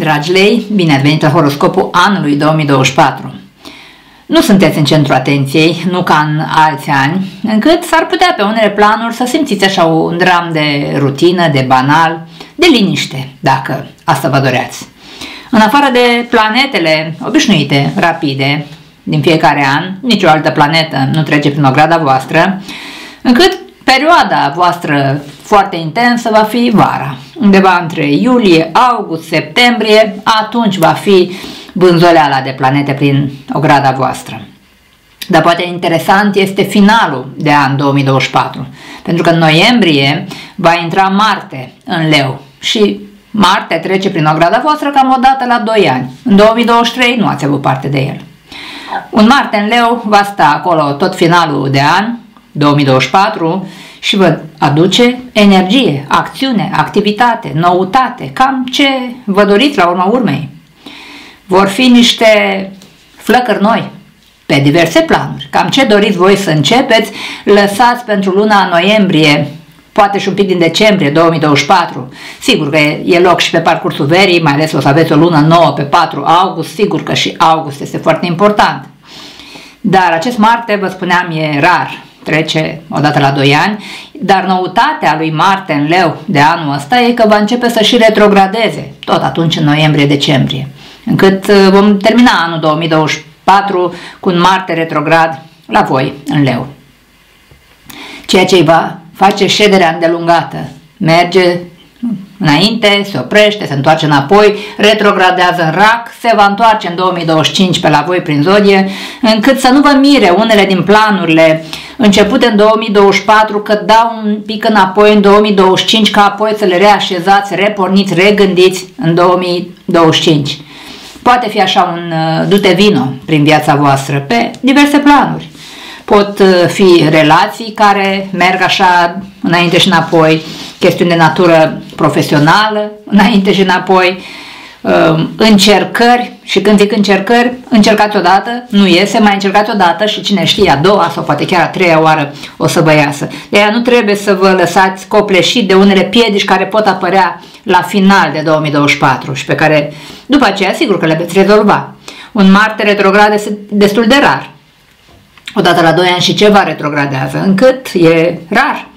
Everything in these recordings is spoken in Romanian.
Dragi lei, bine ați venit la horoscopul anului 2024. Nu sunteți în centru atenției, nu ca în alți ani, încât s-ar putea pe unele planuri să simțiți așa un dram de rutină, de banal, de liniște, dacă asta vă doreați. În afară de planetele obișnuite, rapide, din fiecare an, nicio altă planetă nu trece prin o grada voastră, încât perioada voastră foarte intensă va fi vara, undeva între iulie, august, septembrie, atunci va fi vânzoleala de planete prin o grada voastră. Dar poate interesant este finalul de an 2024, pentru că în noiembrie va intra Marte în leu și Marte trece prin o grada voastră cam o dată la 2 ani. În 2023 nu ați avut parte de el. Un Marte în leu va sta acolo tot finalul de an, 2024, și vă aduce energie, acțiune, activitate, noutate, cam ce vă doriți la urma urmei. Vor fi niște flăcări noi pe diverse planuri. Cam ce doriți voi să începeți, lăsați pentru luna noiembrie, poate și un pic din decembrie 2024. Sigur că e loc și pe parcursul verii, mai ales o să aveți o lună nouă pe 4 august, sigur că și august este foarte important. Dar acest Marte, vă spuneam, e rar trece odată la 2 ani, dar noutatea lui Marte în leu de anul ăsta e că va începe să și retrogradeze, tot atunci în noiembrie-decembrie, încât uh, vom termina anul 2024 cu un Marte retrograd la voi în leu. Ceea ce îi va face șederea îndelungată, merge înainte, se oprește, se întoarce înapoi, retrogradează în rac, se va întoarce în 2025 pe la voi prin zodie, încât să nu vă mire unele din planurile începute în 2024 că dau un pic înapoi în 2025 ca apoi să le reașezați, reporniți, regândiți în 2025. Poate fi așa un uh, dute vino prin viața voastră pe diverse planuri. Pot uh, fi relații care merg așa înainte și înapoi, chestiuni de natură profesională, înainte și înapoi, um, încercări și când zic încercări, încercați odată, nu iese, mai încercați odată și cine știe a doua sau poate chiar a treia oară o să vă iasă. De aia nu trebuie să vă lăsați copleșit de unele piedici care pot apărea la final de 2024 și pe care după aceea sigur că le veți rezolva. Un Marte retrograd este destul de rar. Odată la 2 ani și ceva retrogradează, încât e rar.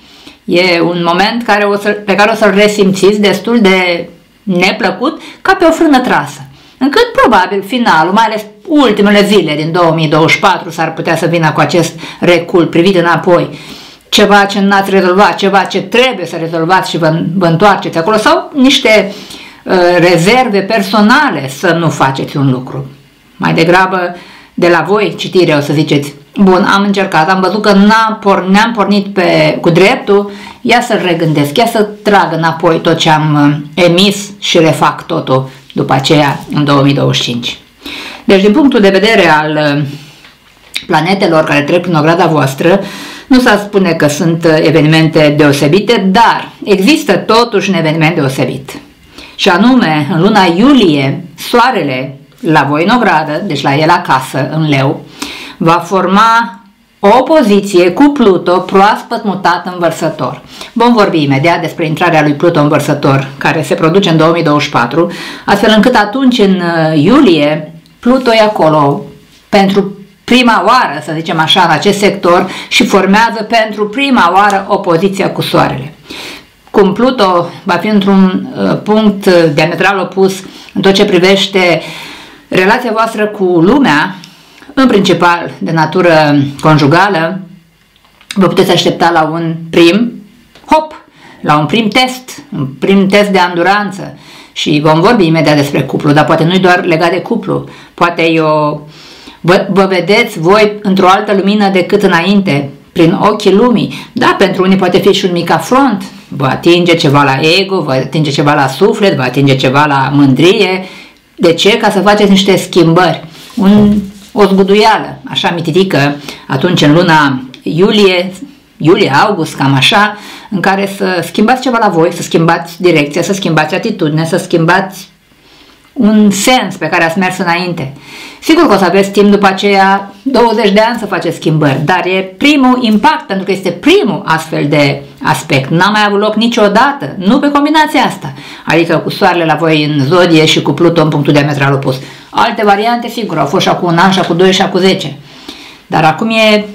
E un moment care o să, pe care o să-l resimțiți destul de neplăcut ca pe o frână trasă. Încât probabil finalul, mai ales ultimele zile din 2024 s-ar putea să vină cu acest recul privit înapoi. Ceva ce n-ați rezolvat, ceva ce trebuie să rezolvați și vă, vă întoarceți acolo sau niște uh, rezerve personale să nu faceți un lucru. Mai degrabă de la voi citire o să ziceți Bun, am încercat, am văzut că n-am por, ne-am pornit pe, cu dreptul, ia să-l regândesc, ia să trag înapoi tot ce am uh, emis și refac totul după aceea în 2025. Deci, din punctul de vedere al uh, planetelor care trec prin ograda voastră, nu s-ar spune că sunt uh, evenimente deosebite, dar există totuși un eveniment deosebit. Și anume, în luna iulie, soarele la voi în ogradă, deci la el acasă, în leu, va forma o opoziție cu Pluto proaspăt mutat în vărsător. Vom vorbi imediat despre intrarea lui Pluto în vărsător, care se produce în 2024, astfel încât atunci, în uh, iulie, Pluto e acolo pentru prima oară, să zicem așa, în acest sector și formează pentru prima oară opoziția cu Soarele. Cum Pluto va fi într-un uh, punct uh, diametral opus în tot ce privește relația voastră cu lumea, în principal de natură conjugală, vă puteți aștepta la un prim hop, la un prim test, un prim test de anduranță și vom vorbi imediat despre cuplu, dar poate nu-i doar legat de cuplu, poate eu vă, vă vedeți voi într-o altă lumină decât înainte, prin ochii lumii. Da, pentru unii poate fi și un mic afront, vă atinge ceva la ego, vă atinge ceva la suflet, vă atinge ceva la mândrie. De ce? Ca să faceți niște schimbări. Un o zguduială, așa mititică, atunci în luna iulie, iulie-august, cam așa, în care să schimbați ceva la voi, să schimbați direcția, să schimbați atitudinea, să schimbați un sens pe care ați mers înainte. Sigur că o să aveți timp după aceea 20 de ani să faceți schimbări, dar e primul impact pentru că este primul astfel de aspect. N-a mai avut loc niciodată, nu pe combinația asta, adică cu soarele la voi în zodie și cu Pluton în punctul diametral opus. Alte variante, sigur, au fost și acum un an, și acum doi, și acum zece. Dar acum e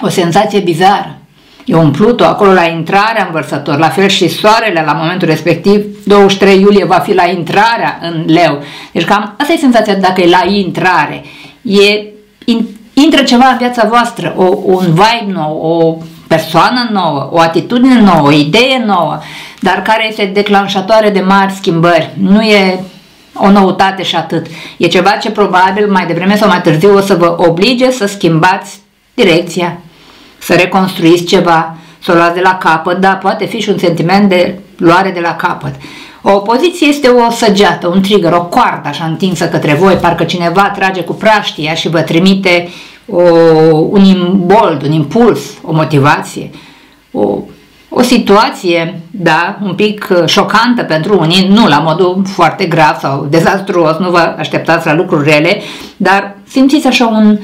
o senzație bizară. E un Pluto acolo la intrarea în vărsător, la fel și soarele la momentul respectiv, 23 iulie va fi la intrarea în leu. Deci cam asta e senzația dacă e la intrare. E, in, intră ceva în viața voastră, o, un vibe nou, o persoană nouă, o atitudine nouă, o idee nouă, dar care este declanșatoare de mari schimbări. Nu e o noutate și atât. E ceva ce probabil mai devreme sau mai târziu o să vă oblige să schimbați direcția, să reconstruiți ceva, să o luați de la capăt, da, poate fi și un sentiment de luare de la capăt. O opoziție este o săgeată, un trigger, o coardă așa întinsă către voi, parcă cineva trage cu praștia și vă trimite o, un imbold, un impuls, o motivație, o, o situație, da, un pic șocantă pentru unii, nu la modul foarte grav sau dezastruos, nu vă așteptați la lucruri rele, dar simțiți așa un,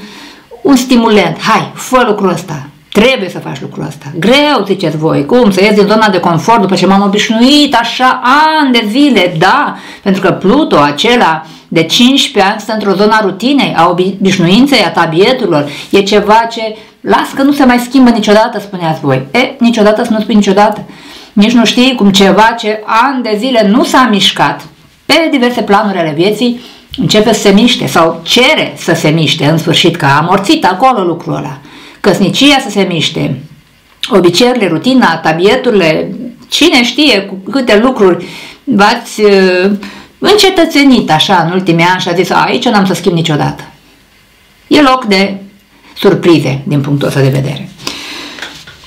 un stimulent, hai, fă lucrul ăsta, Trebuie să faci lucrul ăsta. Greu, ziceți voi. Cum? Să ies din zona de confort după ce m-am obișnuit așa ani de zile. Da, pentru că Pluto, acela de 15 ani, stă într-o zona rutinei, a obișnuinței, a tabieturilor. E ceva ce, las că nu se mai schimbă niciodată, spuneați voi. E, niciodată să nu spui niciodată. Nici nu știi cum ceva ce ani de zile nu s-a mișcat pe diverse planuri ale vieții, începe să se miște sau cere să se miște în sfârșit, că a amorțit acolo lucrul ăla căsnicia să se miște, obiceiurile, rutina, tabieturile, cine știe cu câte lucruri v-ați uh, încetățenit așa în ultimii ani și a zis aici n-am să schimb niciodată. E loc de surprize din punctul ăsta de vedere.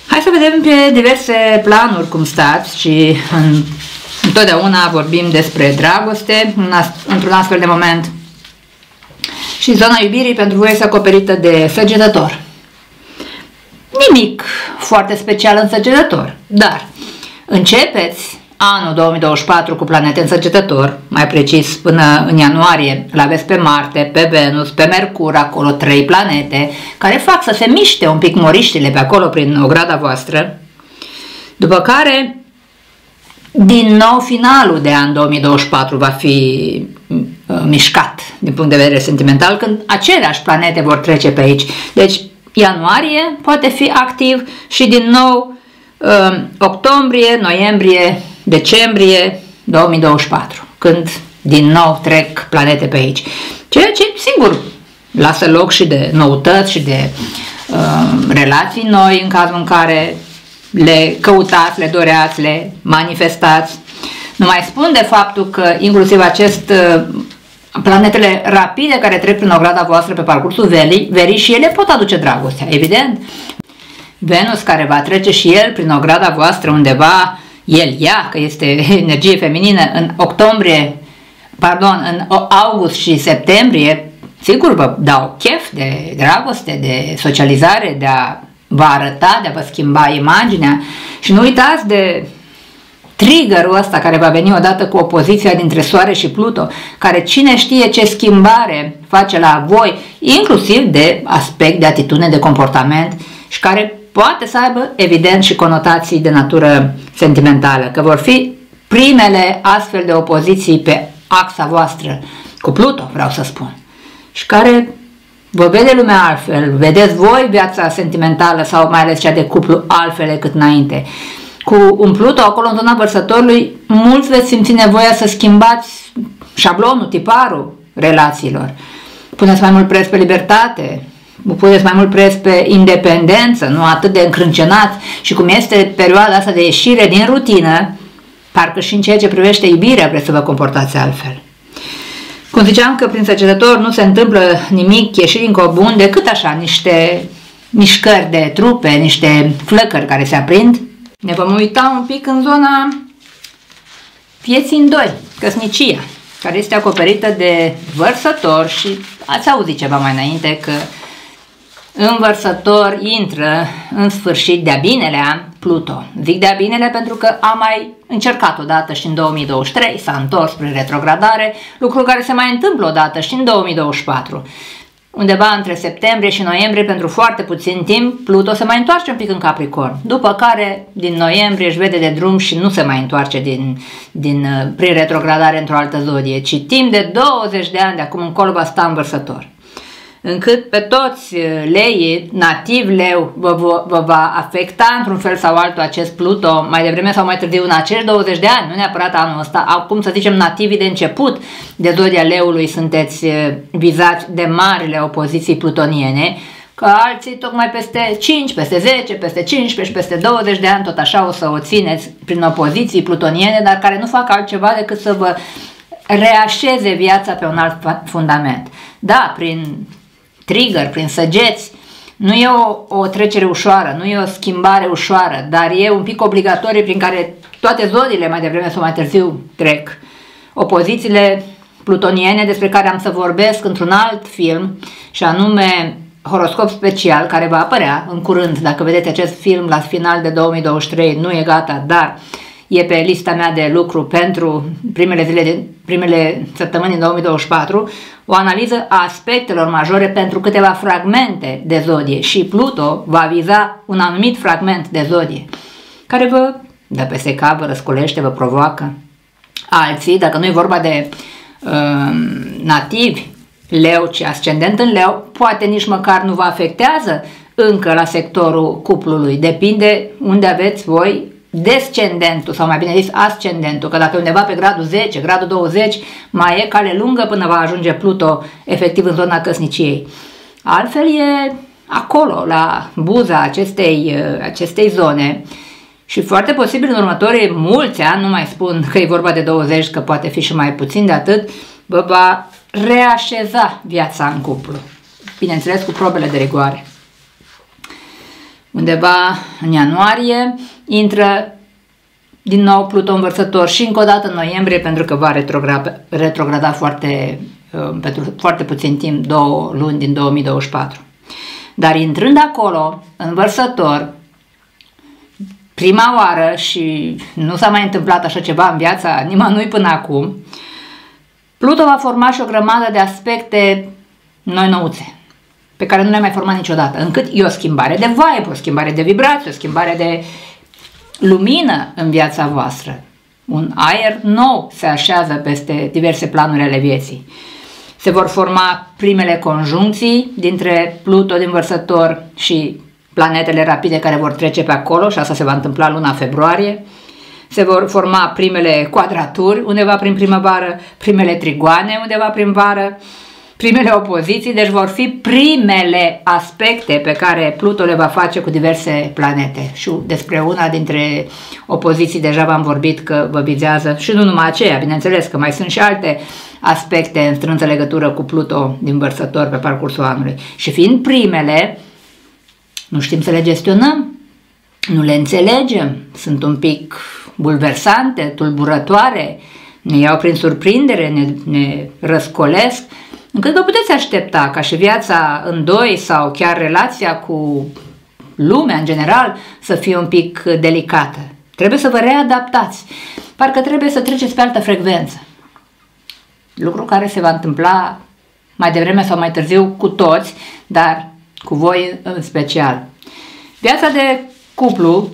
Hai să vedem pe diverse planuri cum stați și în, întotdeauna vorbim despre dragoste într-un astfel de moment. Și zona iubirii pentru voi este acoperită de săgetător. Nimic foarte special în săgetător, dar începeți anul 2024 cu planete în săgetător, mai precis până în ianuarie, îl aveți pe Marte, pe Venus, pe Mercur, acolo trei planete, care fac să se miște un pic moriștile pe acolo prin ograda voastră, după care din nou finalul de an 2024 va fi uh, mișcat din punct de vedere sentimental, când aceleași planete vor trece pe aici. Deci ianuarie poate fi activ și din nou um, octombrie, noiembrie, decembrie 2024, când din nou trec planete pe aici. Ceea ce, sigur, lasă loc și de noutăți și de uh, relații noi în cazul în care le căutați, le doreați, le manifestați. Nu mai spun de faptul că inclusiv acest uh, planetele rapide care trec prin ograda voastră pe parcursul verii, verii și ele pot aduce dragostea, evident. Venus care va trece și el prin ograda voastră undeva, el, ea, că este energie feminină, în octombrie, pardon, în august și septembrie, sigur vă dau chef de dragoste, de socializare, de a vă arăta, de a vă schimba imaginea și nu uitați de triggerul ăsta care va veni odată cu opoziția dintre Soare și Pluto, care cine știe ce schimbare face la voi, inclusiv de aspect, de atitudine, de comportament și care poate să aibă evident și conotații de natură sentimentală, că vor fi primele astfel de opoziții pe axa voastră, cu Pluto vreau să spun, și care vă vede lumea altfel, vedeți voi viața sentimentală sau mai ales cea de cuplu altfel decât înainte cu un Pluto acolo în zona vărsătorului, mulți veți simți nevoia să schimbați șablonul, tiparul relațiilor. Puneți mai mult preț pe libertate, puneți mai mult preț pe independență, nu atât de încrâncenat și cum este perioada asta de ieșire din rutină, parcă și în ceea ce privește iubirea vreți să vă comportați altfel. Cum ziceam că prin săgetător nu se întâmplă nimic ieșiri în comun decât așa niște mișcări de trupe, niște flăcări care se aprind ne vom uita un pic în zona vieții în doi, căsnicia, care este acoperită de vărsător și ați auzit ceva mai înainte că în vărsător intră în sfârșit de-a binelea Pluto. Zic de-a binele pentru că am mai încercat odată și în 2023, s-a întors spre retrogradare, lucru care se mai întâmplă odată și în 2024. Undeva între septembrie și noiembrie, pentru foarte puțin timp, Pluto se mai întoarce un pic în Capricorn. După care, din noiembrie, își vede de drum și nu se mai întoarce din, din, uh, prin retrogradare într-o altă zodie, ci timp de 20 de ani de acum încolo va sta învărsător încât pe toți uh, leii, nativ leu, vă, vă, vă va afecta într-un fel sau altul acest Pluto, mai devreme sau mai târziu în acești 20 de ani, nu neapărat anul ăsta, acum să zicem nativii de început de zodia leului sunteți uh, vizați de marile opoziții plutoniene, că alții tocmai peste 5, peste 10, peste 15 și peste 20 de ani tot așa o să o țineți prin opoziții plutoniene, dar care nu fac altceva decât să vă reașeze viața pe un alt fundament. Da, prin trigger, prin săgeți. Nu e o, o trecere ușoară, nu e o schimbare ușoară, dar e un pic obligatorie prin care toate zodiile mai devreme sau mai târziu trec. Opozițiile plutoniene despre care am să vorbesc într-un alt film și anume horoscop special care va apărea în curând. Dacă vedeți acest film la final de 2023, nu e gata, dar e pe lista mea de lucru pentru primele zile de primele săptămâni din 2024, o analiză a aspectelor majore pentru câteva fragmente de zodie și Pluto va viza un anumit fragment de zodie care vă dă peste cap, vă răscolește, vă provoacă. Alții, dacă nu e vorba de uh, nativi, leu, ci ascendent în leu, poate nici măcar nu vă afectează încă la sectorul cuplului. Depinde unde aveți voi descendentul, sau mai bine zis ascendentul, că dacă undeva pe gradul 10, gradul 20, mai e cale lungă până va ajunge Pluto efectiv în zona căsniciei. Altfel e acolo, la buza acestei, acestei zone și foarte posibil în următorii mulți ani, nu mai spun că e vorba de 20, că poate fi și mai puțin de atât, vă va reașeza viața în cuplu. Bineînțeles cu probele de rigoare undeva în ianuarie, intră din nou Pluton învărsător și încă o dată în noiembrie pentru că va retrograda, retrograda foarte, uh, pentru foarte puțin timp, două luni din 2024. Dar intrând acolo, în vărsător, prima oară și nu s-a mai întâmplat așa ceva în viața nimănui până acum, Pluto va forma și o grămadă de aspecte noi nouțe pe care nu le-am mai format niciodată, încât e o schimbare de vibe, o schimbare de vibrație, o schimbare de lumină în viața voastră. Un aer nou se așează peste diverse planuri ale vieții. Se vor forma primele conjuncții dintre Pluto din vărsător și planetele rapide care vor trece pe acolo și asta se va întâmpla luna februarie. Se vor forma primele quadraturi undeva prin primăvară, primele trigoane undeva prin vară, primele opoziții, deci vor fi primele aspecte pe care Pluto le va face cu diverse planete. Și despre una dintre opoziții deja v-am vorbit că vă vizează și nu numai aceea, bineînțeles că mai sunt și alte aspecte în strânsă legătură cu Pluto din vărsător pe parcursul anului. Și fiind primele, nu știm să le gestionăm, nu le înțelegem, sunt un pic bulversante, tulburătoare, ne iau prin surprindere, ne, ne răscolesc, încât vă puteți aștepta ca și viața în doi sau chiar relația cu lumea în general să fie un pic delicată. Trebuie să vă readaptați. Parcă trebuie să treceți pe altă frecvență. Lucru care se va întâmpla mai devreme sau mai târziu cu toți, dar cu voi în special. Viața de cuplu,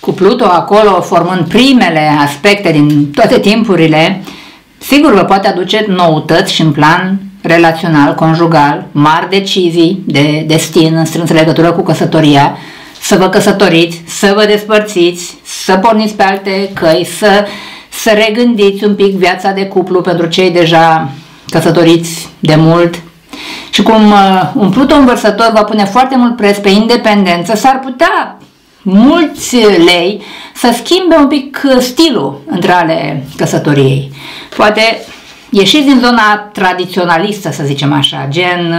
cu Pluto acolo formând primele aspecte din toate timpurile, Sigur, vă poate aduce noutăți și în plan relațional, conjugal, mari decizii de destin în strânsă legătură cu căsătoria, să vă căsătoriți, să vă despărțiți, să porniți pe alte căi, să, să regândiți un pic viața de cuplu pentru cei deja căsătoriți de mult. Și cum uh, un Pluton învărsător va pune foarte mult preț pe independență, s-ar putea mulți lei să schimbe un pic stilul între ale căsătoriei. Poate ieșiți din zona tradiționalistă, să zicem așa, gen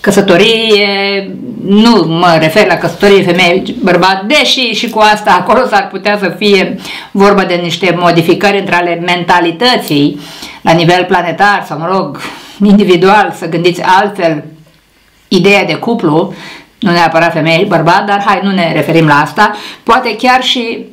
căsătorie, nu mă refer la căsătorie femeie-bărbat, deși și cu asta acolo s-ar putea să fie vorba de niște modificări între ale mentalității la nivel planetar sau, mă rog, individual, să gândiți altfel ideea de cuplu, nu neapărat femeie-bărbat, dar hai, nu ne referim la asta, poate chiar și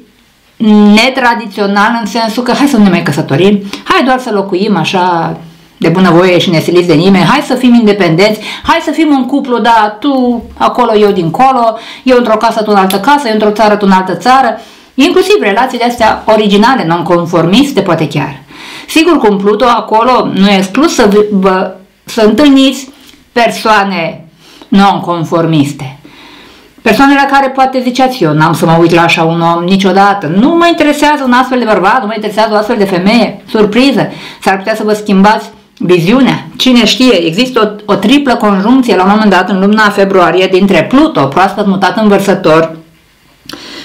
netradițional în sensul că hai să nu ne mai căsătorim, hai doar să locuim așa de bunăvoie și nesiliți de nimeni, hai să fim independenți, hai să fim un cuplu, da, tu acolo, eu dincolo, eu într-o casă, tu în altă casă, eu într-o țară, tu în altă țară, inclusiv relațiile astea originale, non-conformiste, poate chiar. Sigur, cu Pluto acolo nu e exclus să, vă, să întâlniți persoane non-conformiste. Persoane la care poate ziceați eu, n-am să mă uit la așa un om niciodată, nu mă interesează un astfel de bărbat, nu mă interesează o astfel de femeie, surpriză, s-ar putea să vă schimbați viziunea, cine știe, există o, o triplă conjuncție la un moment dat în luna februarie dintre Pluto, proaspăt mutat în vărsător,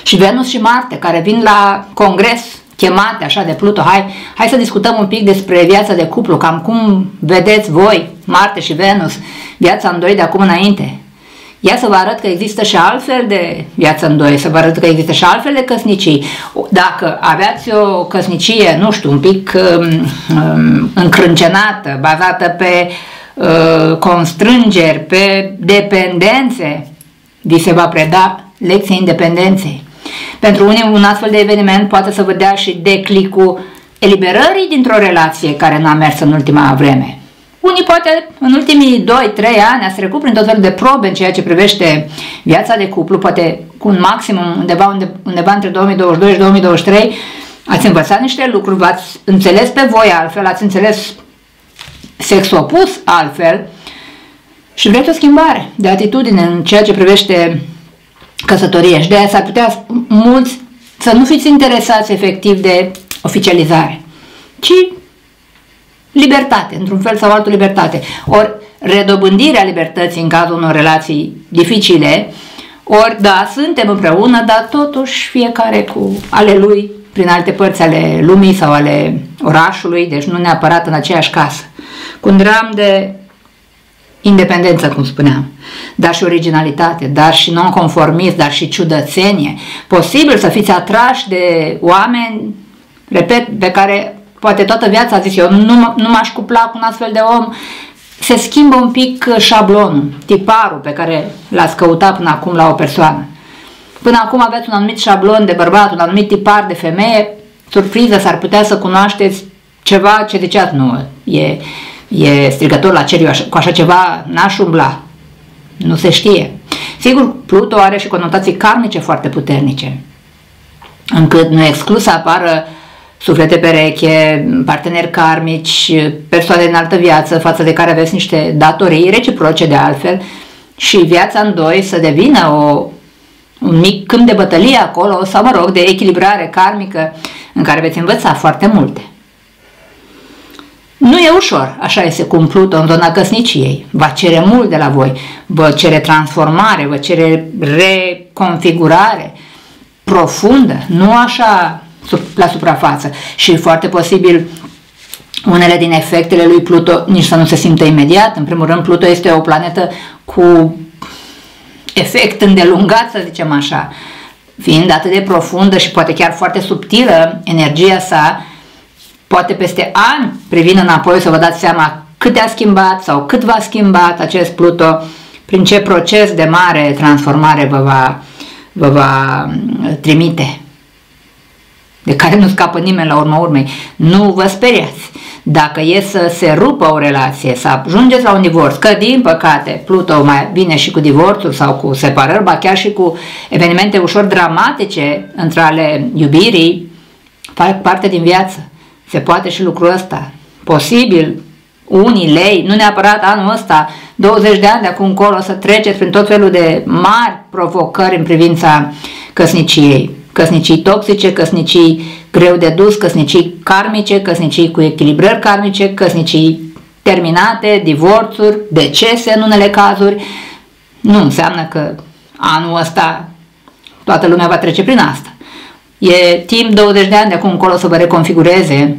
și Venus și Marte, care vin la congres chemate așa de Pluto, hai, hai să discutăm un pic despre viața de cuplu, cam cum vedeți voi, Marte și Venus, viața în doi de acum înainte. Ia să vă arăt că există și altfel de viață în doi, să vă arăt că există și altfel de căsnicii. Dacă aveați o căsnicie, nu știu, un pic um, um, încrâncenată, bazată pe uh, constrângeri, pe dependențe, vi se va preda lecția independenței. Pentru unii un astfel de eveniment poate să vă dea și declicul eliberării dintr-o relație care n-a mers în ultima vreme. Unii poate în ultimii 2-3 ani ați trecut prin tot felul de probe în ceea ce privește viața de cuplu, poate cu un maximum undeva, undeva între 2022 și 2023, ați învățat niște lucruri, v-ați înțeles pe voi altfel, ați înțeles sex opus altfel și vreți o schimbare de atitudine în ceea ce privește căsătorie și de aia s-ar putea mulți să nu fiți interesați efectiv de oficializare, ci libertate, într-un fel sau altul libertate. Ori redobândirea libertății în cazul unor relații dificile, ori da, suntem împreună, dar totuși fiecare cu ale lui, prin alte părți ale lumii sau ale orașului, deci nu neapărat în aceeași casă. Cu un dram de independență, cum spuneam, dar și originalitate, dar și nonconformism, dar și ciudățenie. Posibil să fiți atrași de oameni, repet, pe care poate toată viața a zis eu, nu, nu m-aș cupla cu un astfel de om, se schimbă un pic șablonul, tiparul pe care l-ați căutat până acum la o persoană. Până acum aveți un anumit șablon de bărbat, un anumit tipar de femeie, surpriză, s-ar putea să cunoașteți ceva ce ziceați, nu, e, e strigător la cer, așa, cu așa ceva n-aș umbla. Nu se știe. Sigur, Pluto are și conotații karmice foarte puternice, încât nu e exclus să apară suflete pereche, parteneri karmici, persoane în altă viață față de care aveți niște datorii reciproce de altfel și viața în doi să devină o, un mic câmp de bătălie acolo sau, mă rog, de echilibrare karmică în care veți învăța foarte multe. Nu e ușor, așa este cum Pluto în zona căsniciei. Va cere mult de la voi, vă cere transformare, vă cere reconfigurare profundă, nu așa la suprafață. Și foarte posibil unele din efectele lui Pluto nici să nu se simtă imediat. În primul rând, Pluto este o planetă cu efect îndelungat, să zicem așa, fiind atât de profundă și poate chiar foarte subtilă energia sa, poate peste ani, privind înapoi, să vă dați seama cât a schimbat sau cât v-a schimbat acest Pluto, prin ce proces de mare transformare vă va, vă va mm, trimite, de care nu scapă nimeni la urma urmei. Nu vă speriați. Dacă e să se rupă o relație, să ajungeți la un divorț, că din păcate Pluto mai vine și cu divorțul sau cu separări, ba chiar și cu evenimente ușor dramatice între ale iubirii, fac parte din viață. Se poate și lucrul ăsta. Posibil, unii lei, nu neapărat anul ăsta, 20 de ani de acum încolo să treceți prin tot felul de mari provocări în privința căsniciei. Căsnicii toxice, căsnicii greu de dus, căsnicii karmice, căsnicii cu echilibrări karmice, căsnicii terminate, divorțuri, decese în unele cazuri. Nu înseamnă că anul ăsta toată lumea va trece prin asta. E timp 20 de ani de acum încolo să vă reconfigureze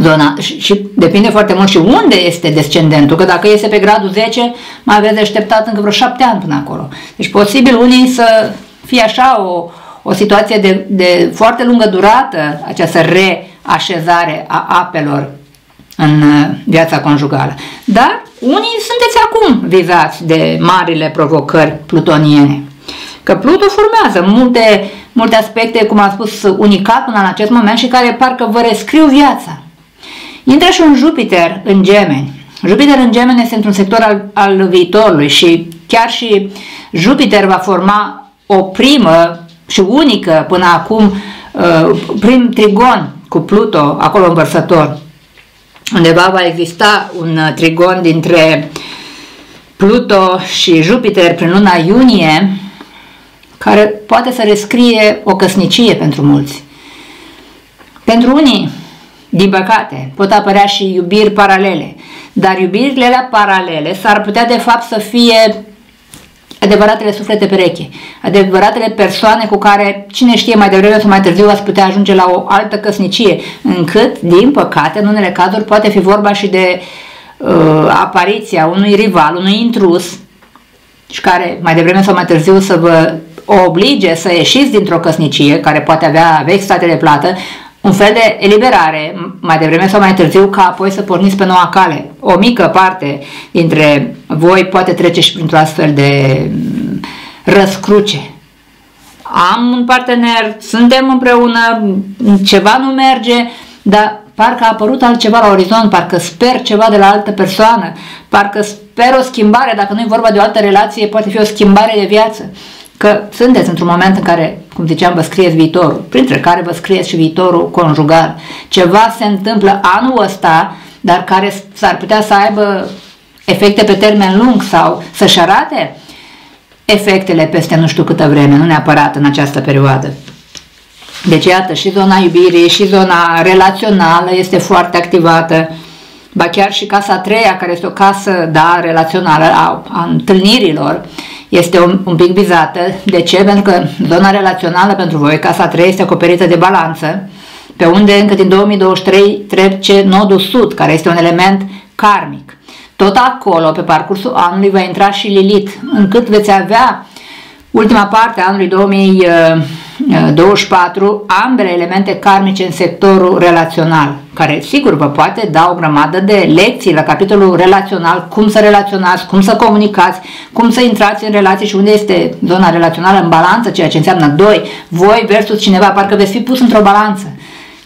zona și, și depinde foarte mult și unde este descendentul, că dacă este pe gradul 10, mai aveți de așteptat încă vreo 7 ani până acolo. Deci posibil unii să fie așa o, o situație de, de foarte lungă durată, această reașezare a apelor în uh, viața conjugală. Dar unii sunteți acum vizați de marile provocări plutoniene. Că Pluto formează multe, multe aspecte, cum am spus, unicat până în acest moment și care parcă vă rescriu viața. Intră și un Jupiter în gemeni. Jupiter în gemeni este într-un sector al, al viitorului și chiar și Jupiter va forma o primă și unică până acum uh, prim trigon cu Pluto, acolo învărsător. Undeva va exista un uh, trigon dintre Pluto și Jupiter prin luna iunie, care poate să rescrie o căsnicie pentru mulți. Pentru unii, din păcate, pot apărea și iubiri paralele, dar iubirile alea paralele s-ar putea de fapt să fie adevăratele suflete pereche, adevăratele persoane cu care, cine știe, mai devreme sau mai târziu ați putea ajunge la o altă căsnicie, încât, din păcate, în unele cazuri poate fi vorba și de uh, apariția unui rival, unui intrus, și care, mai devreme sau mai târziu, să vă oblige să ieșiți dintr-o căsnicie, care poate avea vechi state de plată, un fel de eliberare, mai devreme sau mai târziu, ca apoi să porniți pe noua cale. O mică parte dintre voi poate trece și printr-o astfel de mm, răscruce. Am un partener, suntem împreună, ceva nu merge, dar parcă a apărut altceva la orizont, parcă sper ceva de la altă persoană, parcă sper o schimbare, dacă nu e vorba de o altă relație, poate fi o schimbare de viață că sunteți într-un moment în care, cum ziceam, vă scrieți viitorul, printre care vă scrieți și viitorul conjugal. Ceva se întâmplă anul ăsta, dar care s-ar putea să aibă efecte pe termen lung sau să-și arate efectele peste nu știu câtă vreme, nu neapărat în această perioadă. Deci, iată, și zona iubirii, și zona relațională este foarte activată, ba chiar și casa a treia, care este o casă, da, relațională, a, a întâlnirilor, este un, un pic vizată. De ce? Pentru că zona relațională pentru voi, casa 3, este acoperită de balanță, pe unde încă din 2023 trece nodul sud, care este un element karmic. Tot acolo, pe parcursul anului, va intra și Lilith, încât veți avea ultima parte a anului 2024 ambele elemente karmice în sectorul relațional, care sigur vă poate da o grămadă de lecții la capitolul relațional, cum să relaționați, cum să comunicați, cum să intrați în relații și unde este zona relațională în balanță, ceea ce înseamnă doi, voi versus cineva, parcă veți fi pus într-o balanță.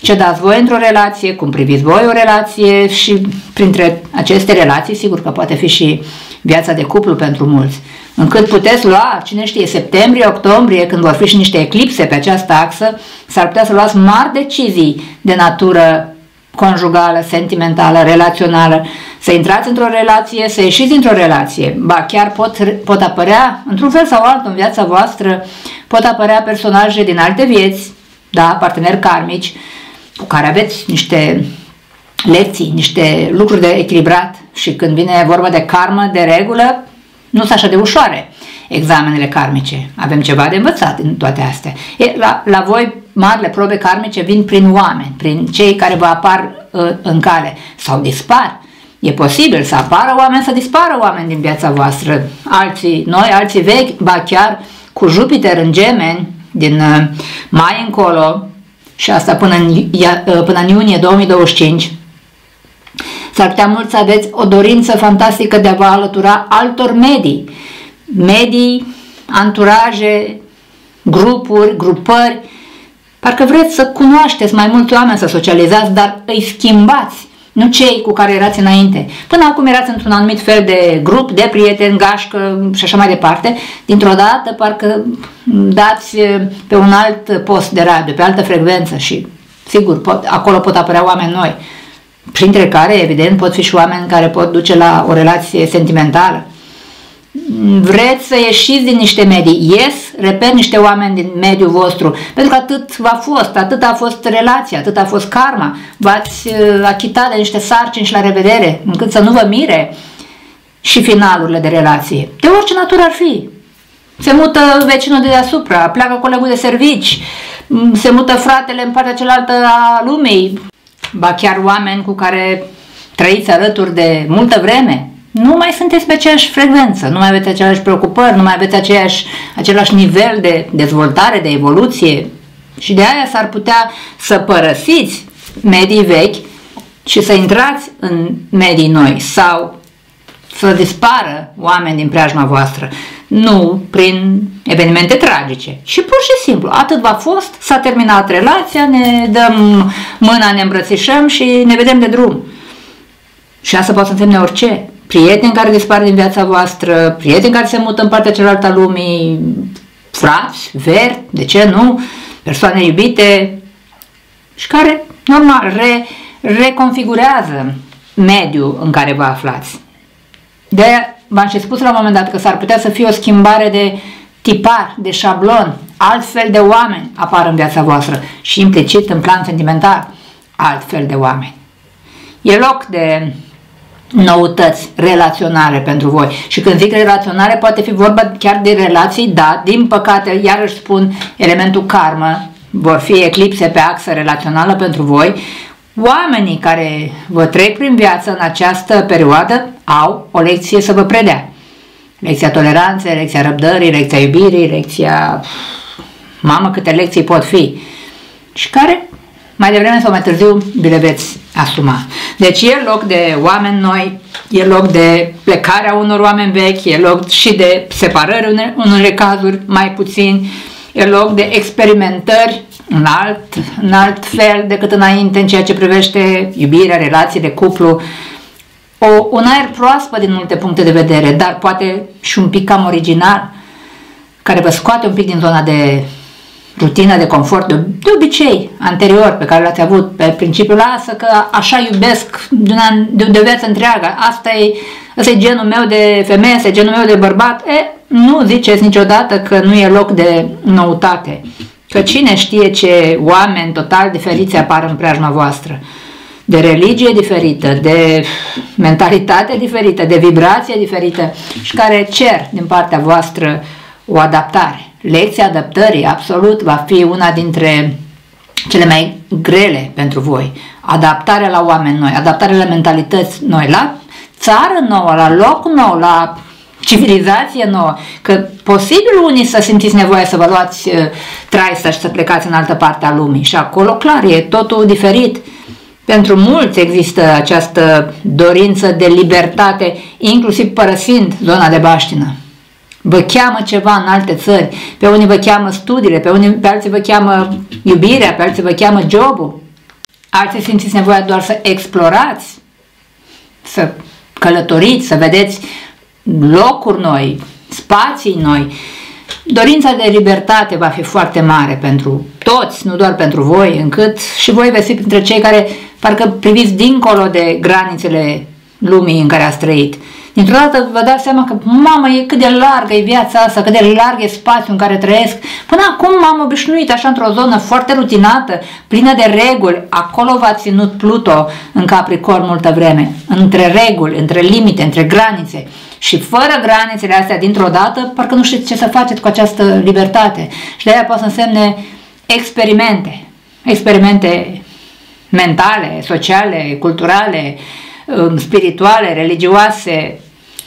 Ce dați voi într-o relație, cum priviți voi o relație și printre aceste relații, sigur că poate fi și viața de cuplu pentru mulți, încât puteți lua, cine știe, septembrie, octombrie, când vor fi și niște eclipse pe această axă, s-ar putea să luați mari decizii de natură conjugală, sentimentală, relațională, să intrați într-o relație, să ieșiți dintr-o relație. Ba chiar pot, pot apărea, într-un fel sau altul în viața voastră, pot apărea personaje din alte vieți, da, parteneri karmici, cu care aveți niște lecții, niște lucruri de echilibrat și când vine vorba de karmă, de regulă, nu sunt așa de ușoare examenele karmice. Avem ceva de învățat în toate astea. E, la, la voi, marile probe karmice vin prin oameni, prin cei care vă apar uh, în cale sau dispar. E posibil să apară oameni, să dispară oameni din viața voastră. Alții noi, alții vechi, ba chiar cu Jupiter în gemeni, din uh, mai încolo, și asta până în, uh, până în iunie 2025, S-ar putea mult să aveți o dorință fantastică de a vă alătura altor medii, medii, anturaje, grupuri, grupări, parcă vreți să cunoașteți mai mulți oameni, să socializați, dar îi schimbați, nu cei cu care erați înainte. Până acum erați într-un anumit fel de grup, de prieteni, gașcă și așa mai departe. Dintr-o dată parcă dați pe un alt post de radio, pe altă frecvență și sigur, pot, acolo pot apărea oameni noi printre care, evident, pot fi și oameni care pot duce la o relație sentimentală. Vreți să ieșiți din niște medii, ies, repet, niște oameni din mediul vostru, pentru că atât v-a fost, atât a fost relația, atât a fost karma, v-ați uh, achitat de niște sarcini și la revedere, încât să nu vă mire și finalurile de relație, de orice natură ar fi. Se mută vecinul de deasupra, pleacă colegul de servici, se mută fratele în partea cealaltă a lumii, ba chiar oameni cu care trăiți alături de multă vreme, nu mai sunteți pe aceeași frecvență, nu mai aveți aceleași preocupări, nu mai aveți aceeași, același nivel de dezvoltare, de evoluție și de aia s-ar putea să părăsiți medii vechi și să intrați în medii noi sau să dispară oameni din preajma voastră. Nu prin evenimente tragice. Și pur și simplu, atât va fost, s-a terminat relația, ne dăm mâna, ne îmbrățișăm și ne vedem de drum. Și asta poate să însemne orice. Prieteni care dispar din viața voastră, prieteni care se mută în partea cealaltă a lumii, frați, veri, de ce nu, persoane iubite și care, normal, re, reconfigurează mediul în care vă aflați. De v-am și spus la un moment dat că s-ar putea să fie o schimbare de tipar, de șablon, altfel de oameni apar în viața voastră și implicit în plan sentimental altfel de oameni. E loc de noutăți relaționale pentru voi. Și când zic relaționare, poate fi vorba chiar de relații, da, din păcate, iarăși spun elementul karmă, vor fi eclipse pe axă relațională pentru voi, oamenii care vă trec prin viață în această perioadă au o lecție să vă predea. Lecția toleranței, lecția răbdării, lecția iubirii, lecția... Mamă, câte lecții pot fi. Și care mai devreme sau mai târziu vi le veți asuma. Deci e loc de oameni noi, e loc de plecarea unor oameni vechi, e loc și de separări în unele cazuri mai puțin, e loc de experimentări în alt, în alt fel decât înainte în ceea ce privește iubirea, relații de cuplu, o, un aer proaspăt din multe puncte de vedere, dar poate și un pic cam original, care vă scoate un pic din zona de rutină de confort de, de obicei anterior pe care l-ați avut. Pe principiul lasă că așa iubesc de, un de, de viață întreagă, asta e, asta e genul meu de femeie, asta e genul meu de bărbat, e, nu ziceți niciodată că nu e loc de noutate, că cine știe ce oameni total diferiți apar în preajma voastră de religie diferită, de mentalitate diferită, de vibrație diferită și care cer din partea voastră o adaptare. Lecția adaptării, absolut, va fi una dintre cele mai grele pentru voi. Adaptarea la oameni noi, adaptarea la mentalități noi, la țară nouă, la loc nou, la civilizație nouă, că posibil unii să simțiți nevoie să vă luați uh, traisa și să plecați în altă parte a lumii și acolo, clar, e totul diferit. Pentru mulți există această dorință de libertate, inclusiv părăsind zona de baștină. Vă cheamă ceva în alte țări, pe unii vă cheamă studiile, pe, unii, pe alții vă cheamă iubirea, pe alții vă cheamă jobul. Alții simțiți nevoia doar să explorați, să călătoriți, să vedeți locuri noi, spații noi. Dorința de libertate va fi foarte mare pentru toți, nu doar pentru voi, încât și voi veți fi printre cei care parcă priviți dincolo de granițele lumii în care ați trăit Dintr-o dată vă dați seama că, mamă, e cât de largă e viața asta, cât de larg e spațiul în care trăiesc. Până acum m-am obișnuit așa într-o zonă foarte rutinată, plină de reguli. Acolo v-a ținut Pluto în Capricorn multă vreme. Între reguli, între limite, între granițe. Și fără granițele astea dintr-o dată, parcă nu știți ce să faceți cu această libertate. Și de aia poate să însemne experimente. Experimente mentale, sociale, culturale, um, spirituale, religioase,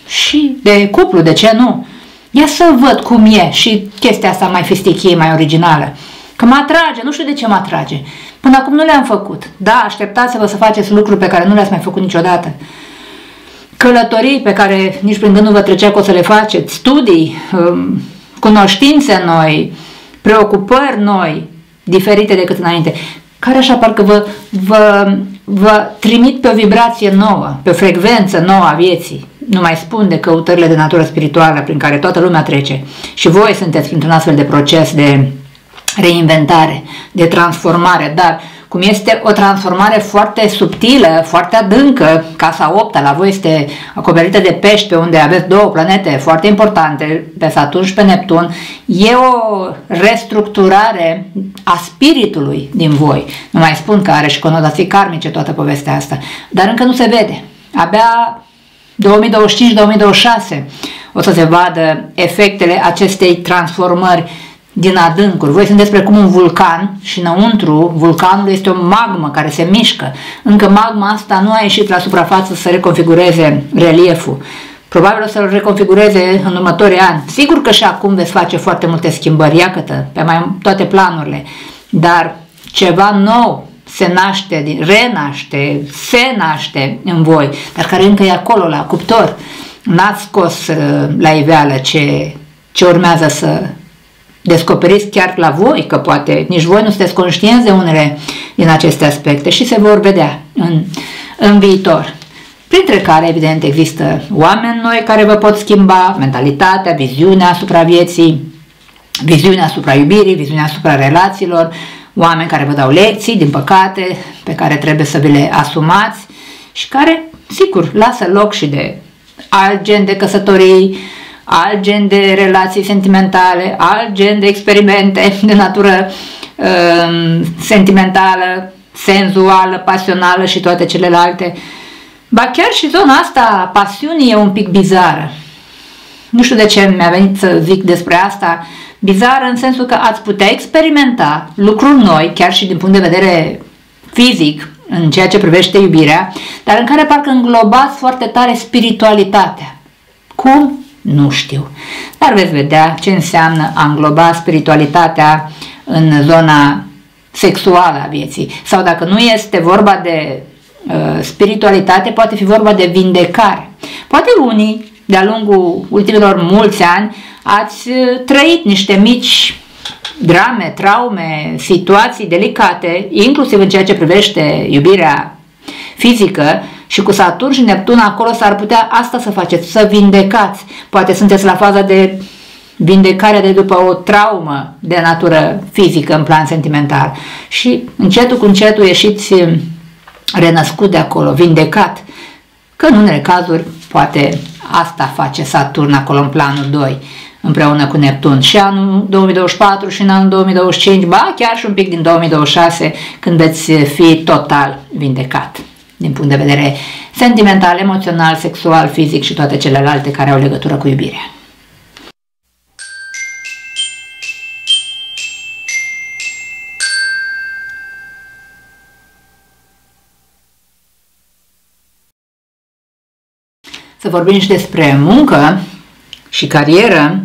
și de cuplu, de ce nu? Ia să văd cum e și chestia asta mai fistichie, mai originală. Că mă atrage, nu știu de ce mă atrage. Până acum nu le-am făcut. Da, așteptați-vă să faceți lucruri pe care nu le-ați mai făcut niciodată. Călătorii pe care nici prin gând nu vă trecea că o să le faceți, studii, um, cunoștințe noi, preocupări noi, diferite decât înainte, care așa parcă vă, vă, vă trimit pe o vibrație nouă, pe o frecvență nouă a vieții. Nu mai spun de căutările de natură spirituală prin care toată lumea trece. Și voi sunteți printr-un astfel de proces de reinventare, de transformare, dar cum este o transformare foarte subtilă, foarte adâncă, casa 8 la voi este acoperită de pești pe unde aveți două planete foarte importante, pe Saturn și pe Neptun, e o restructurare a spiritului din voi. Nu mai spun că are și conotații karmice toată povestea asta, dar încă nu se vede. Abia 2025-2026 o să se vadă efectele acestei transformări din adâncuri. Voi sunteți precum un vulcan și înăuntru vulcanul este o magmă care se mișcă. Încă magma asta nu a ieșit la suprafață să reconfigureze relieful. Probabil o să-l reconfigureze în următorii ani. Sigur că și acum veți face foarte multe schimbări, iată, pe mai toate planurile. Dar ceva nou se naște, renaște, se naște în voi, dar care încă e acolo la cuptor. N-ați scos uh, la iveală ce, ce urmează să descoperiți chiar la voi, că poate nici voi nu sunteți conștienți de unele din aceste aspecte și se vor vedea în, în viitor. printre care, evident, există oameni noi care vă pot schimba mentalitatea, viziunea asupra vieții, viziunea asupra iubirii, viziunea asupra relațiilor, oameni care vă dau lecții, din păcate, pe care trebuie să vi le asumați și care, sigur, lasă loc și de alt gen de căsătorii, alt gen de relații sentimentale, alt gen de experimente de natură uh, sentimentală, senzuală, pasională și toate celelalte. Ba chiar și zona asta a pasiunii e un pic bizară. Nu știu de ce mi-a venit să zic despre asta, bizară în sensul că ați putea experimenta lucruri noi, chiar și din punct de vedere fizic, în ceea ce privește iubirea, dar în care parcă înglobați foarte tare spiritualitatea. Cum? Nu știu. Dar veți vedea ce înseamnă a îngloba spiritualitatea în zona sexuală a vieții. Sau dacă nu este vorba de uh, spiritualitate, poate fi vorba de vindecare. Poate unii, de-a lungul ultimilor mulți ani, ați uh, trăit niște mici drame, traume, situații delicate, inclusiv în ceea ce privește iubirea fizică și cu Saturn și Neptun acolo s-ar putea asta să faceți, să vindecați. Poate sunteți la faza de vindecare de după o traumă de natură fizică în plan sentimental. Și încetul cu încetul ieșiți renăscut de acolo, vindecat, că în unele cazuri poate asta face Saturn acolo în planul 2 împreună cu Neptun. Și anul 2024 și în anul 2025, ba chiar și un pic din 2026 când veți fi total vindecat din punct de vedere sentimental, emoțional, sexual, fizic și toate celelalte care au legătură cu iubirea. Să vorbim și despre muncă și carieră,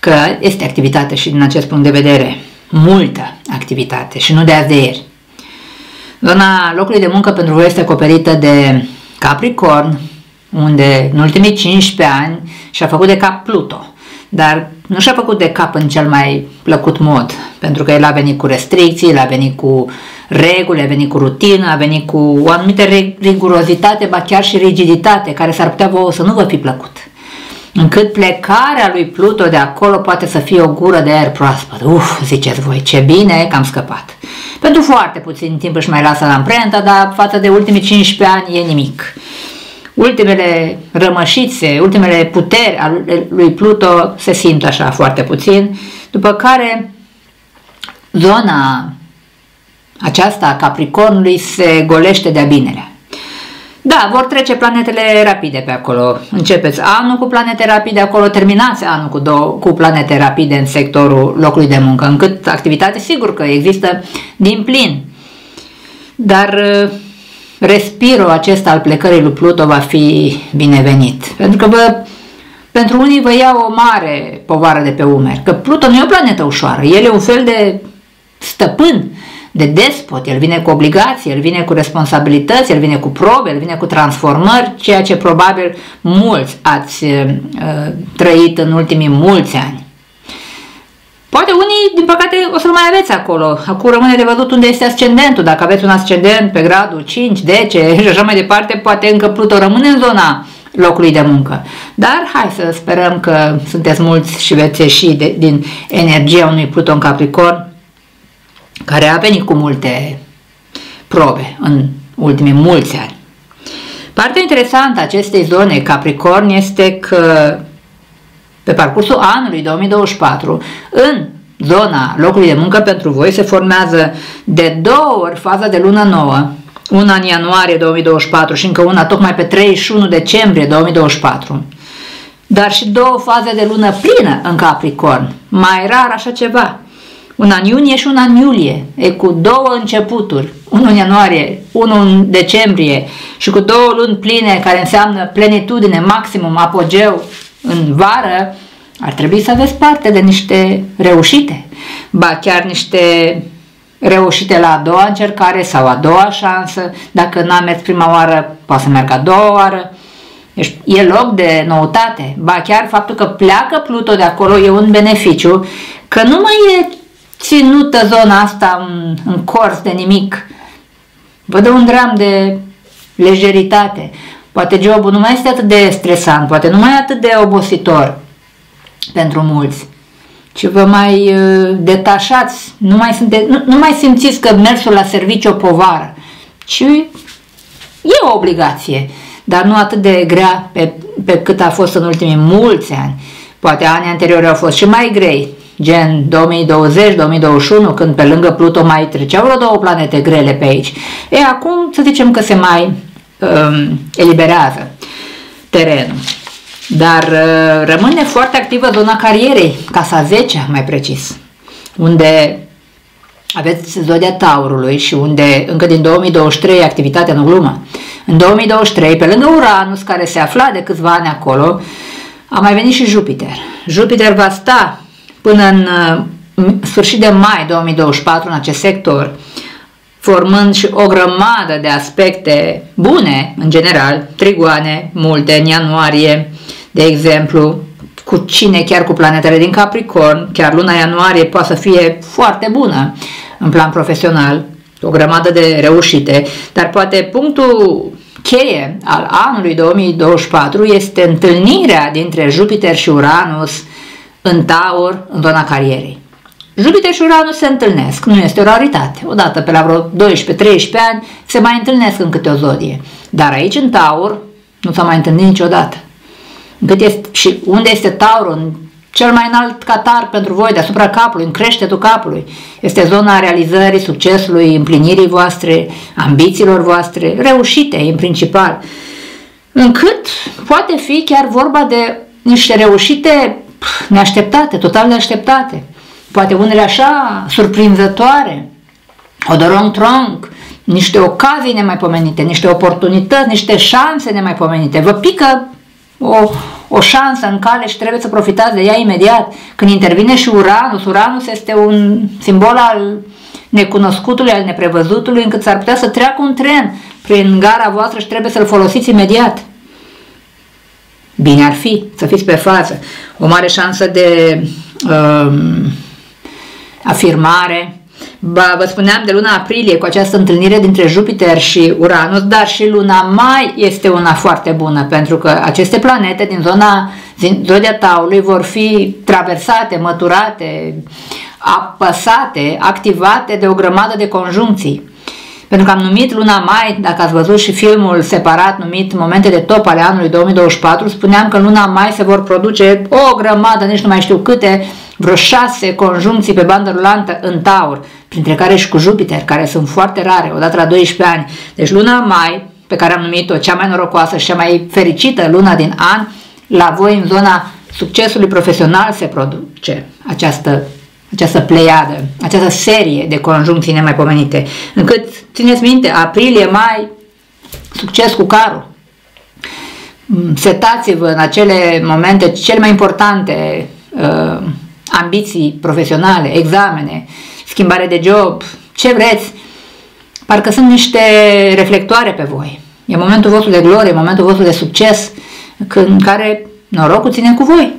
că este activitate și din acest punct de vedere. Multă activitate și nu de azi de ieri. Zona locului de muncă pentru voi este acoperită de Capricorn, unde în ultimii 15 ani și-a făcut de cap Pluto, dar nu și-a făcut de cap în cel mai plăcut mod, pentru că el a venit cu restricții, el a venit cu reguli, a venit cu rutină, a venit cu o anumită rigurozitate, ba chiar și rigiditate, care s-ar putea vouă să nu vă fi plăcut încât plecarea lui Pluto de acolo poate să fie o gură de aer proaspăt. Uf, ziceți voi, ce bine că am scăpat. Pentru foarte puțin timp își mai lasă la amprentă, dar față de ultimii 15 ani e nimic. Ultimele rămășițe, ultimele puteri al lui Pluto se simt așa foarte puțin, după care zona aceasta a Capricornului se golește de-a binelea. Da, vor trece planetele rapide pe acolo. Începeți anul cu planete rapide acolo, terminați anul cu, două, cu planete rapide în sectorul locului de muncă, încât activitate sigur că există din plin. Dar uh, respirul acesta al plecării lui Pluto va fi binevenit. Pentru că vă, pentru unii vă ia o mare povară de pe umeri. Că Pluto nu e o planetă ușoară, el e un fel de stăpân de despot, el vine cu obligații, el vine cu responsabilități, el vine cu probe, el vine cu transformări, ceea ce probabil mulți ați uh, trăit în ultimii mulți ani. Poate unii, din păcate, o să-l mai aveți acolo. Acum rămâne de văzut unde este ascendentul. Dacă aveți un ascendent pe gradul 5, 10 și așa mai departe, poate încă Pluto rămâne în zona locului de muncă. Dar hai să sperăm că sunteți mulți și veți ieși de, din energia unui Pluto în Capricorn care a venit cu multe probe în ultimii mulți ani. Partea interesantă a acestei zone Capricorn este că pe parcursul anului 2024, în zona locului de muncă pentru voi se formează de două ori faza de lună nouă, una în ianuarie 2024 și încă una tocmai pe 31 decembrie 2024, dar și două faze de lună plină în Capricorn. Mai rar așa ceva. Una în iunie și una în iulie, e cu două începuturi, unul în ianuarie, unul în decembrie și cu două luni pline care înseamnă plenitudine, maximum, apogeu în vară, ar trebui să aveți parte de niște reușite, ba chiar niște reușite la a doua încercare sau a doua șansă, dacă n-a mers prima oară, poate să meargă a doua oară, deci e loc de noutate, ba chiar faptul că pleacă Pluto de acolo e un beneficiu, că nu mai e ținută zona asta în, în cors de nimic. Vă dă un dram de lejeritate. Poate jobul nu mai este atât de stresant, poate nu mai e atât de obositor pentru mulți, ci vă mai uh, detașați, nu mai, sunte, nu, nu mai simțiți că mersul la serviciu o povară, ci e o obligație, dar nu atât de grea pe, pe cât a fost în ultimii mulți ani. Poate anii anteriori au fost și mai grei, gen 2020-2021, când pe lângă Pluto mai treceau vreo două planete grele pe aici. E, acum să zicem că se mai um, eliberează terenul. Dar uh, rămâne foarte activă zona carierei, casa 10 mai precis, unde aveți zodia Taurului și unde încă din 2023 activitatea în glumă. În 2023, pe lângă Uranus, care se afla de câțiva ani acolo, a mai venit și Jupiter. Jupiter va sta până în uh, sfârșit de mai 2024 în acest sector, formând și o grămadă de aspecte bune, în general, trigoane, multe, în ianuarie, de exemplu, cu cine, chiar cu planetele din Capricorn, chiar luna ianuarie poate să fie foarte bună în plan profesional, o grămadă de reușite, dar poate punctul cheie al anului 2024 este întâlnirea dintre Jupiter și Uranus în Taur, în zona carierei. Jupiter și Uranus se întâlnesc, nu este o raritate. Odată pe la vreo 12-13 ani se mai întâlnesc în câte o zodie. Dar aici în Taur nu s-a mai întâlnit niciodată. Cât este, și unde este Taurul? În cel mai înalt catar pentru voi, deasupra capului, în creștetul capului. Este zona realizării, succesului, împlinirii voastre, ambițiilor voastre, reușite în principal. Încât poate fi chiar vorba de niște reușite neașteptate, total neașteptate. Poate unele așa surprinzătoare, odorong tronc, niște ocazii nemaipomenite, niște oportunități, niște șanse nemaipomenite. Vă pică o, o șansă în cale și trebuie să profitați de ea imediat. Când intervine și Uranus, Uranus este un simbol al necunoscutului, al neprevăzutului, încât s-ar putea să treacă un tren prin gara voastră și trebuie să-l folosiți imediat. Bine ar fi să fiți pe față. O mare șansă de um, afirmare. Ba, vă spuneam de luna aprilie cu această întâlnire dintre Jupiter și Uranus, dar și luna mai este una foarte bună, pentru că aceste planete din zona din zodia Taului vor fi traversate, măturate, apăsate, activate de o grămadă de conjuncții. Pentru că am numit luna mai, dacă ați văzut și filmul separat numit Momente de top ale anului 2024, spuneam că în luna mai se vor produce o grămadă, nici nu mai știu câte, vreo șase conjuncții pe bandă rulantă în taur, printre care și cu Jupiter, care sunt foarte rare, odată la 12 ani. Deci luna mai, pe care am numit-o cea mai norocoasă și cea mai fericită luna din an, la voi în zona succesului profesional se produce această această pleiadă, această serie de conjuncții nemaipomenite, încât, țineți minte, aprilie, mai, succes cu carul. Mm, setați-vă în acele momente cele mai importante uh, ambiții profesionale, examene, schimbare de job, ce vreți, parcă sunt niște reflectoare pe voi. E momentul vostru de glorie, e momentul vostru de succes, în care norocul ține cu voi.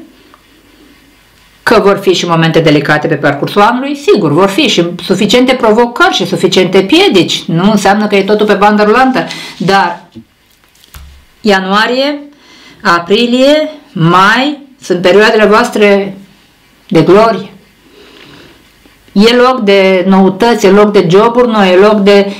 Că vor fi și momente delicate pe parcursul anului, sigur, vor fi și suficiente provocări și suficiente piedici. Nu înseamnă că e totul pe bandă rulantă, dar ianuarie, aprilie, mai sunt perioadele voastre de glorie. E loc de noutăți, e loc de joburi noi, e loc de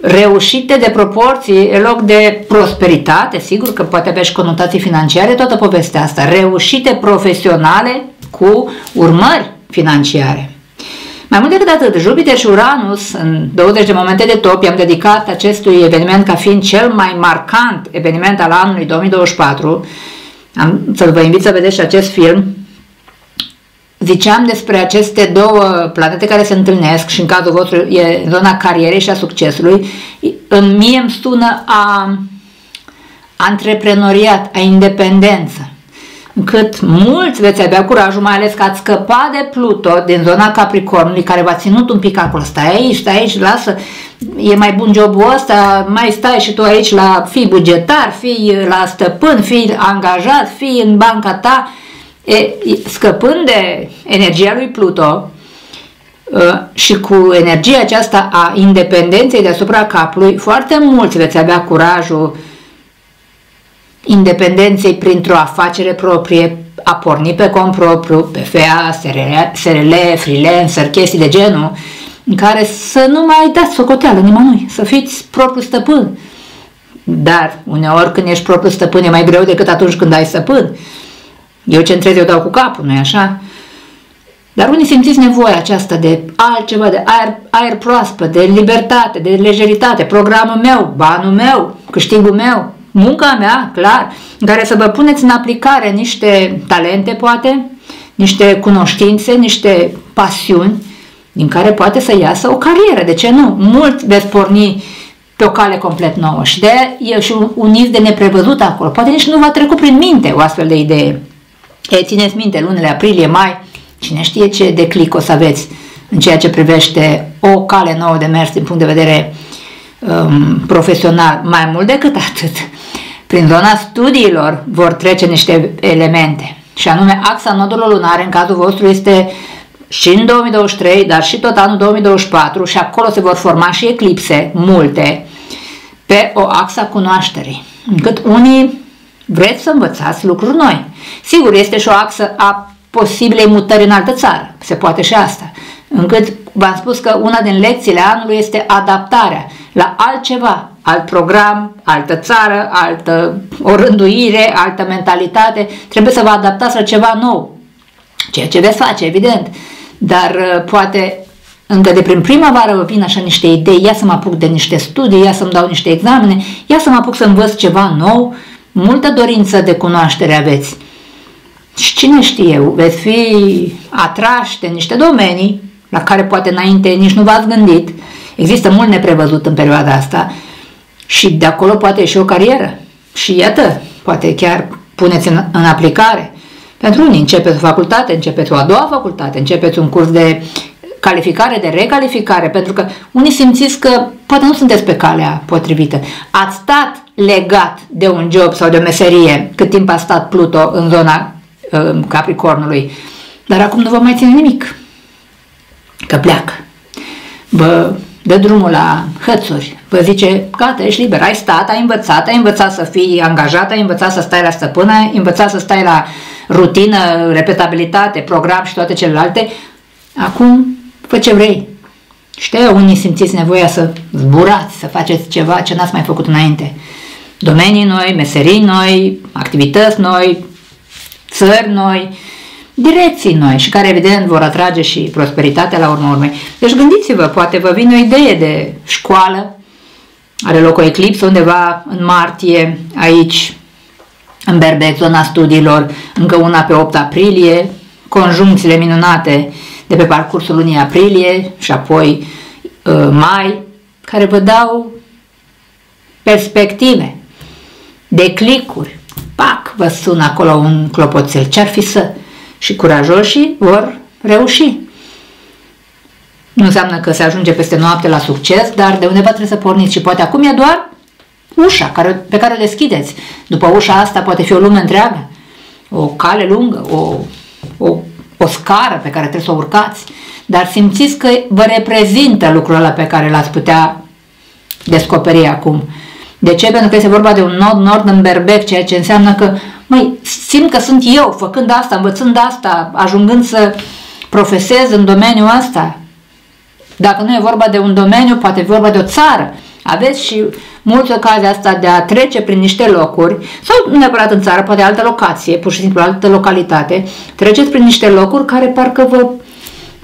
reușite de proporții, e loc de prosperitate, sigur că poate avea și conotații financiare toată povestea asta, reușite profesionale cu urmări financiare. Mai mult decât atât, Jupiter și Uranus, în 20 de momente de top, i-am dedicat acestui eveniment ca fiind cel mai marcant eveniment al anului 2024. Am să vă invit să vedeți și acest film. Ziceam despre aceste două planete care se întâlnesc și în cazul vostru e zona carierei și a succesului. În mie îmi sună a antreprenoriat, a independență încât mulți veți avea curajul, mai ales că ați scăpat de Pluto din zona Capricornului, care v-a ținut un pic acolo. Stai aici, stai aici, lasă, e mai bun jobul ăsta, mai stai și tu aici la fi bugetar, fi la stăpân, fi angajat, fi în banca ta. E, scăpând de energia lui Pluto, ă, și cu energia aceasta a independenței deasupra capului, foarte mulți veți avea curajul independenței printr-o afacere proprie, a porni pe cont propriu, pe FEA, SRL, SRL, freelancer, chestii de genul, în care să nu mai dați socoteală nimănui, să fiți propriu stăpân. Dar uneori când ești propriu stăpân e mai greu decât atunci când ai stăpân. Eu centrez, eu dau cu capul, nu-i așa? Dar unii simțiți nevoia aceasta de altceva, de aer, aer proaspăt, de libertate, de lejeritate, programul meu, banul meu, câștigul meu, munca mea, clar, în care să vă puneți în aplicare niște talente, poate, niște cunoștințe, niște pasiuni, din care poate să iasă o carieră, de ce nu? Mult veți porni pe o cale complet nouă și de e și un, un iz de neprevăzut acolo. Poate nici nu v-a trecut prin minte o astfel de idee. E, țineți minte, lunile aprilie, mai, cine știe ce declic o să aveți în ceea ce privește o cale nouă de mers din punct de vedere um, profesional. Mai mult decât atât, prin zona studiilor vor trece niște elemente și anume axa nodului lunar în cazul vostru este și în 2023, dar și tot anul 2024 și acolo se vor forma și eclipse multe pe o axa cunoașterii. Încât unii vreți să învățați lucruri noi. Sigur, este și o axă a posibilei mutări în altă țară. Se poate și asta. Încât v-am spus că una din lecțiile anului este adaptarea la altceva, alt program, altă țară, altă o rânduire, altă mentalitate. Trebuie să vă adaptați la ceva nou. Ceea ce veți face, evident. Dar uh, poate încă de prin primăvară vă vin așa niște idei, ia să mă apuc de niște studii, ia să-mi dau niște examene, ia să mă apuc să învăț ceva nou, multă dorință de cunoaștere aveți. Și cine știe, veți fi atrași de niște domenii la care poate înainte nici nu v-ați gândit. Există mult neprevăzut în perioada asta și de acolo poate și o carieră. Și iată, poate chiar puneți în, în aplicare. Pentru unii începeți o facultate, începeți o a doua facultate, începeți un curs de calificare, de recalificare, pentru că unii simțiți că poate nu sunteți pe calea potrivită. Ați stat legat de un job sau de o meserie cât timp a stat Pluto în zona uh, Capricornului, dar acum nu vă mai ține nimic, că pleacă. Vă dă drumul la hățuri, vă zice, gata, ești liber, ai stat, ai învățat, ai învățat să fii angajat, ai învățat să stai la stăpână, ai învățat să stai la rutină, repetabilitate, program și toate celelalte, acum fă ce vrei. Știu, unii simțiți nevoia să zburați, să faceți ceva ce n-ați mai făcut înainte. Domenii noi, meserii noi, activități noi, țări noi, direcții noi și care evident vor atrage și prosperitatea la urmă urmei. Deci gândiți-vă, poate vă vine o idee de școală, are loc o eclipsă undeva în martie, aici în Berbec, zona studiilor, încă una pe 8 aprilie, conjuncțiile minunate de pe parcursul lunii aprilie și apoi uh, mai, care vă dau perspective, declicuri. Pac, vă sună acolo un clopoțel. Ce-ar fi să? Și curajoșii vor reuși. Nu înseamnă că se ajunge peste noapte la succes, dar de undeva trebuie să porniți și poate acum e doar ușa care, pe care o deschideți. După ușa asta poate fi o lume întreagă, o cale lungă, o, o, o scară pe care trebuie să o urcați, dar simțiți că vă reprezintă lucrul ăla pe care l-ați putea descoperi acum. De ce? Pentru că este vorba de un nod nord în berbec, ceea ce înseamnă că, măi, simt că sunt eu făcând asta, învățând asta, ajungând să profesez în domeniul ăsta. Dacă nu e vorba de un domeniu, poate e vorba de o țară. Aveți și mulți ocazia asta de a trece prin niște locuri, sau nu neapărat în țară, poate altă locație, pur și simplu altă localitate, treceți prin niște locuri care parcă vă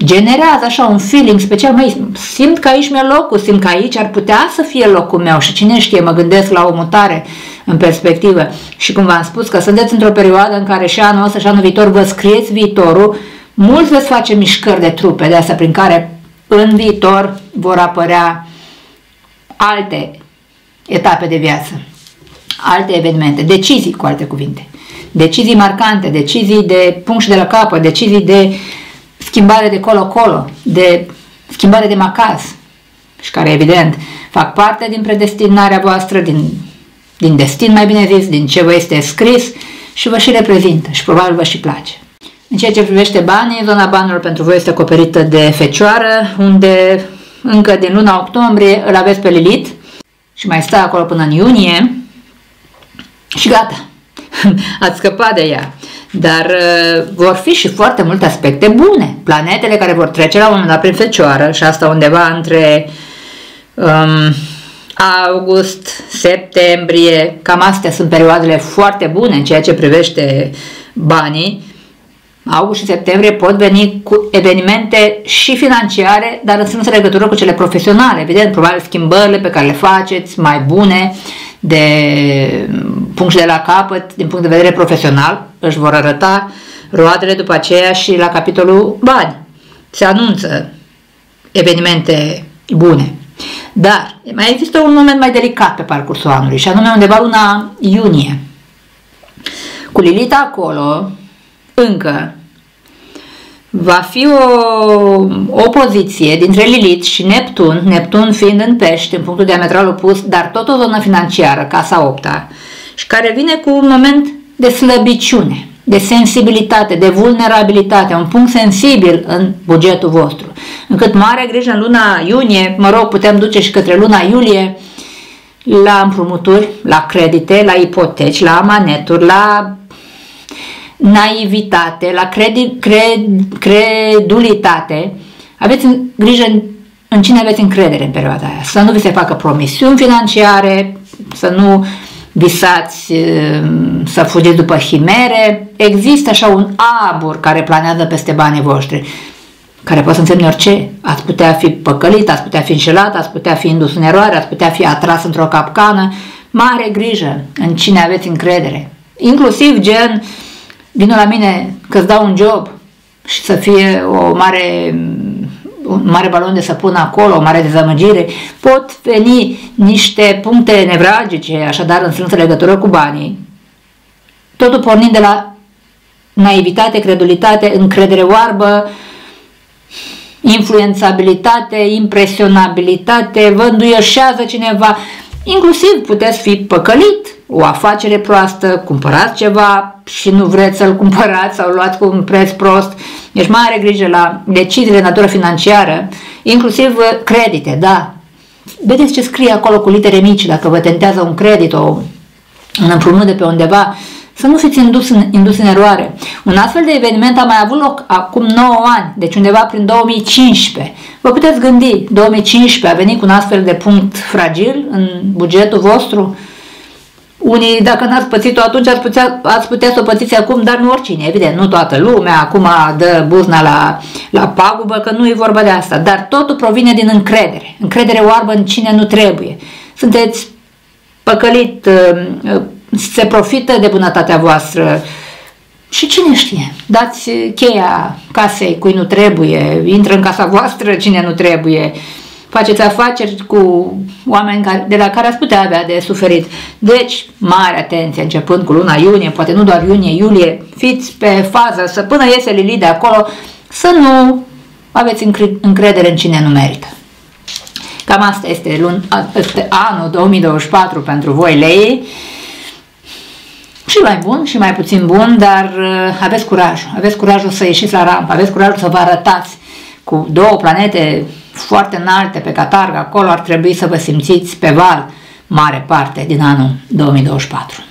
generează așa un feeling special, mai simt că aici mi-e locul, simt că aici ar putea să fie locul meu și cine știe, mă gândesc la o mutare în perspectivă. Și cum v-am spus că sunteți într-o perioadă în care și anul ăsta și anul viitor vă scrieți viitorul, mulți veți face mișcări de trupe de astea prin care în viitor vor apărea alte etape de viață, alte evenimente, decizii cu alte cuvinte, decizii marcante, decizii de punct și de la capăt, decizii de schimbare de colo-colo, de schimbare de macaz. Și care evident fac parte din predestinarea voastră, din, din destin mai bine zis, din ce vă este scris și vă și reprezintă și probabil vă și place. În ceea ce privește banii, zona banilor pentru voi este acoperită de fecioară, unde încă din luna octombrie îl aveți pe Lilith și mai stă acolo până în iunie și gata. ați scăpat de ea. Dar uh, vor fi și foarte multe aspecte bune. Planetele care vor trece la un moment dat prin Fecioară și asta undeva între um, august, septembrie, cam astea sunt perioadele foarte bune în ceea ce privește banii. August și septembrie pot veni cu evenimente și financiare, dar în strânsă legătură cu cele profesionale. Evident, probabil schimbările pe care le faceți mai bune de punct și de la capăt, din punct de vedere profesional, își vor arăta roadele după aceea și la capitolul bani. Se anunță evenimente bune. Dar mai există un moment mai delicat pe parcursul anului și anume undeva luna iunie. Cu Lilita acolo, încă, va fi o opoziție dintre Lilith și Neptun, Neptun fiind în pești, în punctul diametral opus, dar tot o zonă financiară, casa 8 și care vine cu un moment de slăbiciune, de sensibilitate, de vulnerabilitate, un punct sensibil în bugetul vostru. Încât mare grijă în luna iunie, mă rog, putem duce și către luna iulie, la împrumuturi, la credite, la ipoteci, la amaneturi, la naivitate, la credi, cred, credulitate. Aveți grijă în, în cine aveți încredere în perioada aia. Să nu vi se facă promisiuni financiare, să nu visați să fugiți după chimere. Există așa un abur care planează peste banii voștri, care poate să însemne orice. Ați putea fi păcălit, ați putea fi înșelat, ați putea fi indus în eroare, ați putea fi atras într-o capcană. Mare grijă în cine aveți încredere. Inclusiv gen, vină la mine că îți dau un job și să fie o mare un mare balon de săpun acolo, o mare dezamăgire, pot veni niște puncte nevralgice, așadar în strânsă legătură cu banii, totul pornind de la naivitate, credulitate, încredere oarbă, influențabilitate, impresionabilitate, vă înduioșează cineva, inclusiv puteți fi păcălit, o afacere proastă, cumpărați ceva și nu vreți să-l cumpărați sau luați cu un preț prost. Deci mare grijă la deciziile de natură financiară, inclusiv credite, da. Vedeți ce scrie acolo cu litere mici, dacă vă tentează un credit, o, un împrumut de pe undeva, să nu fiți indus în, indus în eroare. Un astfel de eveniment a mai avut loc acum 9 ani, deci undeva prin 2015. Vă puteți gândi, 2015 a venit cu un astfel de punct fragil în bugetul vostru? Unii, dacă n-ați pățit-o atunci, ați putea, ați putea să o pățiți acum, dar nu oricine, evident, nu toată lumea, acum dă buzna la, la pagubă, că nu e vorba de asta, dar totul provine din încredere, încredere oarbă în cine nu trebuie. Sunteți păcălit, uh, se profită de bunătatea voastră și cine știe, dați cheia casei cui nu trebuie, intră în casa voastră cine nu trebuie, faceți afaceri cu oameni de la care ați putea avea de suferit. Deci, mare atenție, începând cu luna iunie, poate nu doar iunie, iulie, fiți pe fază, să până iese Lili de acolo, să nu aveți încredere în cine nu merită. Cam asta este, lun, este anul 2024 pentru voi, lei. Și mai bun și mai puțin bun, dar uh, aveți curaj. Aveți curajul să ieșiți la rampă, aveți curajul să vă arătați cu două planete foarte înalte pe catargă, acolo ar trebui să vă simțiți pe val mare parte din anul 2024.